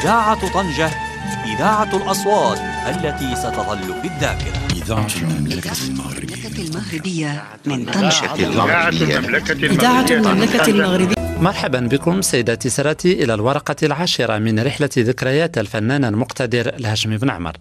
إذاعة طنجة إذاعة الأصوات التي ستظل في الذاكرة إذاعة المملكة المغربية. المغربية من طنجة. إذاعة المملكة المغربية. مرحبا بكم سيداتي سراتي إلى الورقة العاشرة من رحلة ذكريات الفنان المقتدر الهاشمي بن عمر.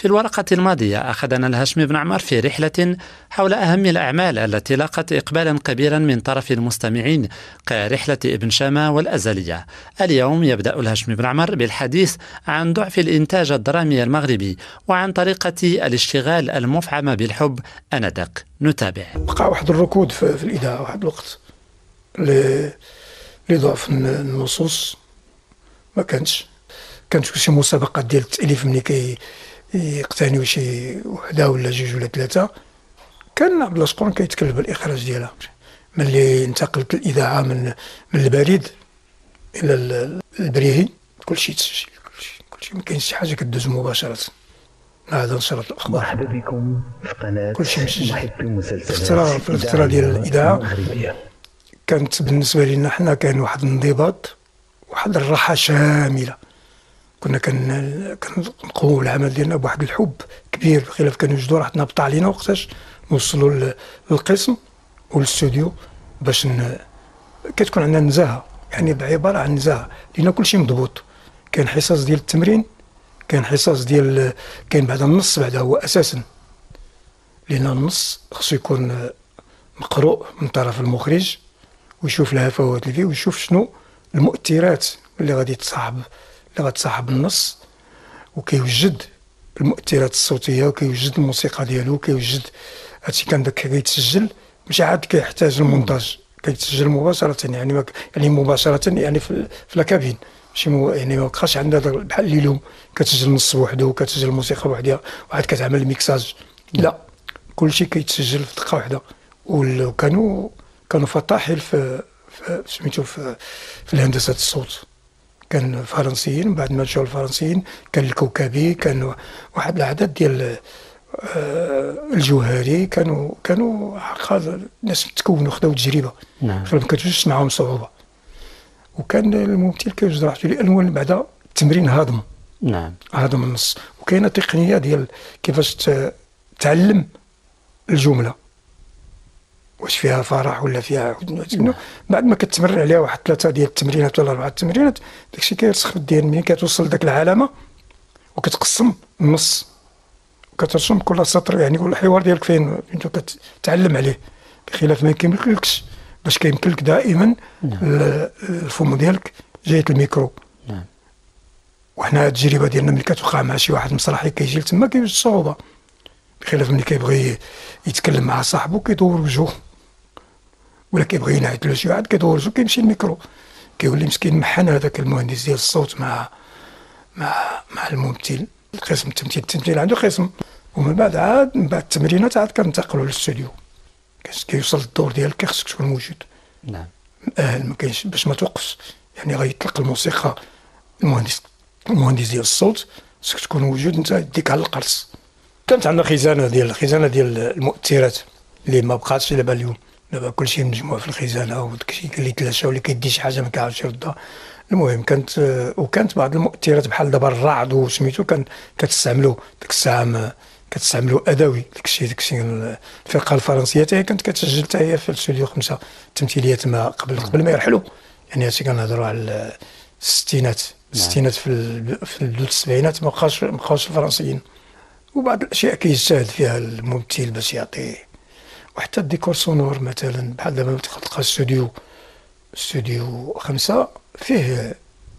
في الورقة الماضية أخذنا الهاشمي بن عمر في رحلة حول أهم الأعمال التي لاقت إقبالا كبيرا من طرف المستمعين كرحلة ابن شامة والأزلية. اليوم يبدأ الهاشمي بن عمر بالحديث عن ضعف الإنتاج الدرامي المغربي وعن طريقة الاشتغال المفعمة بالحب أنذاك. نتابع. بقى واحد الركود في, الإذاعة واحد الوقت لضعف النصوص. ما كانش كانت شي مسابقات ديال التأليف ملي كي يقتنيو شي وحدة ولا جوج ولا ثلاثة كان عبد الله شكون كيتكلف بالإخراج ديالها. ملي انتقلت الإذاعة من من البريد إلى البريهي كلشي تسجل كلشي كلشي. ما كاينش شي حاجة كدوز مباشرة. هذا نشرة الأخبار. مرحبا بكم في قناة كلشي مسجل محبي مسلسلات في الفترة ديال الإذاعة. كانت بالنسبة لنا حنا كان واحد الانضباط واحد الراحة شاملة. كنا كن كنقوموا العمل ديالنا بواحد الحب كبير بخلاف كانوا يوجدوا راحتنا بطا علينا وقتاش نوصلوا للقسم والاستوديو باش ن... كتكون عندنا نزاهة. يعني بعبارة عن نزاهة. لأن كل شيء مضبوط. كاين حصص ديال التمرين كاين حصص ديال كاين بعد النص بعد هو أساسا. لأن النص خصو يكون مقروء من طرف المخرج ويشوف الهفوات اللي فيه ويشوف شنو المؤثرات اللي غادي تصاحب اللي غتصاحب النص وكيوجد المؤثرات الصوتية وكيوجد الموسيقى ديالو كيوجد هادشي كان داك كيتسجل. مش عاد كيحتاج المونتاج كيتسجل مباشرة يعني ما يعني مباشرة يعني في, في la cabine ماشي مو يعني ما بقاش عندنا بحال اليوم كتسجل النص بوحدو كتسجل الموسيقى بوحدها وعاد كتعمل الميكساج لا كلشي كيتسجل في دقة واحدة. وكانوا كانوا فطاحل في سميتو في, في الهندسة الصوت. كان فرنسيين بعد ما مشاو الفرنسيين كان الكوكبي كان واحد الاعداد ديال آه، الجوهري كانوا كانوا حقا الناس تكونوا خداو تجربة. نعم. فما كتجوش معاهم صعوبه وكان الممثل كيوجد راحته لأنه بعد التمرين هضم. نعم. هضم النص. وكاينة تقنية ديال كيفاش تعلم الجملة. واش فيها فرح ولا فيها حزن بعد ما كتمرن عليها واحد ثلاثة ديال التمرينات ولا أربعة التمرينات داكشي كيرسخ في الدين ملي كتوصل لذاك العلامه وكتقسم النص. وكترسم كل سطر يعني كل حوار ديالك فين انت كتعلم عليه. بخلاف ما كيمكنلكش باش كيمكن لك دائما نعم. الفم ديالك جاية الميكرو. نعم. وحنا التجربة ديالنا ملي كتوقع مع شي واحد مسرحي كيجي لتما كيوجد صعوبه بخلاف ملي كيبغي يتكلم مع صاحبه كيدور وجهه. ولا كيبغي ينعت له شي واحد كيدور وجهه كيمشي الميكرو كيولي مسكين محن هذاك المهندس ديال الصوت مع مع مع الممثل. القسم التمثيل التمثيل عنده قسم. ومن بعد عاد من بعد التمرينات عاد كنتقلوا للاستوديو. كيوصل الدور ديالك خصك تكون موجود. نعم. مأهل ما كاينش باش ما توقفش. يعني غيطلق الموسيقى المهندس المهندس ديال الصوت خصك تكون موجود. انت يديك على القرص. كانت عندنا خزانة ديال الخزانه ديال المؤثرات اللي ما بقاتش دابا اليوم دابا كلشي مجموع في الخزانة وداكشي اللي تلاشى واللي كيدي شي حاجة ما كيعرفش يردها المهم كانت وكانت بعض المؤثرات بحال دابا الرعد وسميتو كان كتستعملوا ديك الساعة كتستعملوا أدوي داكشي داكشي الفرقة الفرنسية حتى كانت كتسجل حتى هي في الاستوديو خمسة تمثيليات ما قبل قبل ما يرحلوا يعني هادشي كنهضروا على الستينات. نعم. الستينات في في السبعينات ما بقاش ما بقاوش الفرنسيين. وبعض الأشياء كيجتهد فيها الممثل باش يعطي وحتى ال décor sonore مثلا بحال دابا تلقى استوديو استوديو خمسة فيه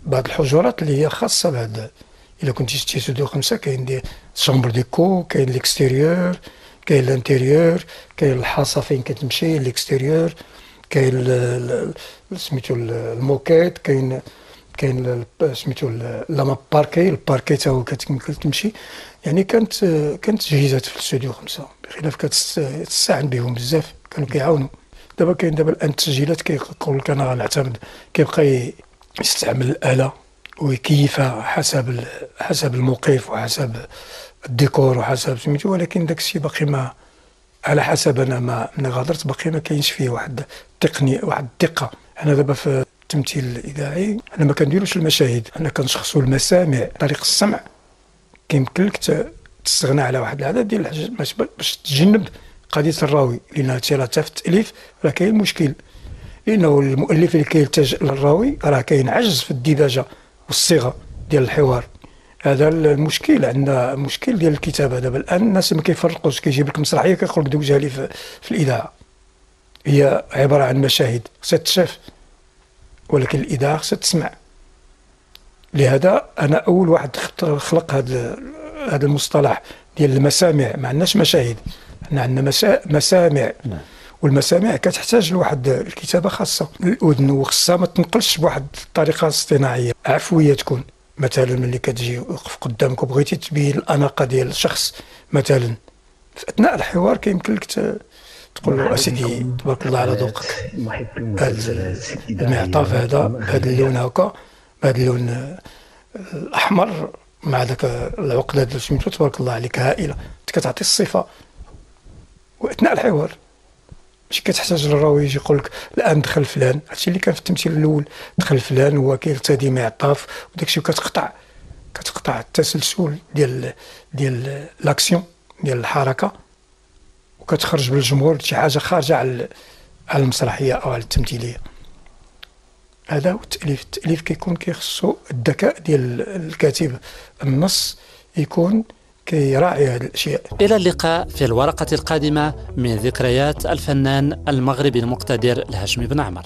بعض الحجرات اللي هي خاصة بهذا إلا كنتي شتي استوديو خمسة كاين des chambres d'écho كاين l'extérieur كاين l'intérieur كاين الحصى فين كتمشي l'extérieur كاين سميتو ال moquette كاين كاين سميتو le parquet ال parquet تا هو كتمشي. يعني كانت كانت تجهيزات في الاستوديو خمسة بخلاف كتستاعن بهم بزاف كانوا كيعاونوا. دابا كاين دابا الآن التسجيلات كيقول لك أنا غنعتمد كيبقى يستعمل الآلة ويكيفها حسب حسب الموقف وحسب الديكور وحسب سميتو ولكن داك الشيء باقي ما على حسب أنا ما من غادرت باقي ما كاينش فيه واحد التقنيه واحد الدقة. أنا دابا في التمثيل الإذاعي أنا ما كنديروش المشاهد أنا كنشخصوا المسامع طريق السمع. كيمكن لك تستغنى على واحد العدد ديال الحاجات باش تجنب قضية الراوي لأن هادشي راه في التأليف راه كاين مشكل. لأنه المؤلف اللي كيلتجئ للراوي راه كاين عجز في الديباجة والصيغة ديال الحوار. هذا المشكل عندنا مشكل ديال الكتابة. دابا الآن الناس ما كيفرقوش كيجيب لك مسرحية كيقول لك دوزها لي في, في الإذاعة. هي عبارة عن مشاهد خصها تشاف ولكن الإذاعة خصها تسمع. لهذا أنا أول واحد خلق هذا هذا المصطلح ديال المسامع ما عندناش مشاهد. إحنا عندنا مسامع. نعم. والمسامع كتحتاج لواحد الكتابة خاصة. الأذن وخصها ما تنقلش بواحد الطريقة اصطناعية. عفوية تكون. مثلا ملي كتجي وقف قدامك وبغيتي تبين الأناقة ديال الشخص مثلا. في أثناء الحوار كيمكن لك تقول له أسيدي تبارك الله على ذوقك. هذا المعطاف هذا هذا اللون هكا. هذا اللون الأحمر مع ذاك العقده ديال سميتو تبارك الله عليك هائلة. كتعطي الصفة. وأثناء الحوار ماشي كتحتاج للراوي يجي يقول لك الآن دخل فلان. هادشي اللي كان في التمثيل الأول دخل فلان هو كيرتدي معطاف وداك الشيء كتقطع كتقطع التسلسل ديال ديال لاكسيون ديال الحركة. وكتخرج بالجمهور شي حاجة خارجة على على المسرحية أو على التمثيلية. هذا هو التأليف. التأليف كيكون كيخصو الذكاء ديال الكاتب. النص يكون كيراعي هذه الأشياء. إلى اللقاء في الورقة القادمة من ذكريات الفنان المغربي المقتدر الهاشمي بن عمر.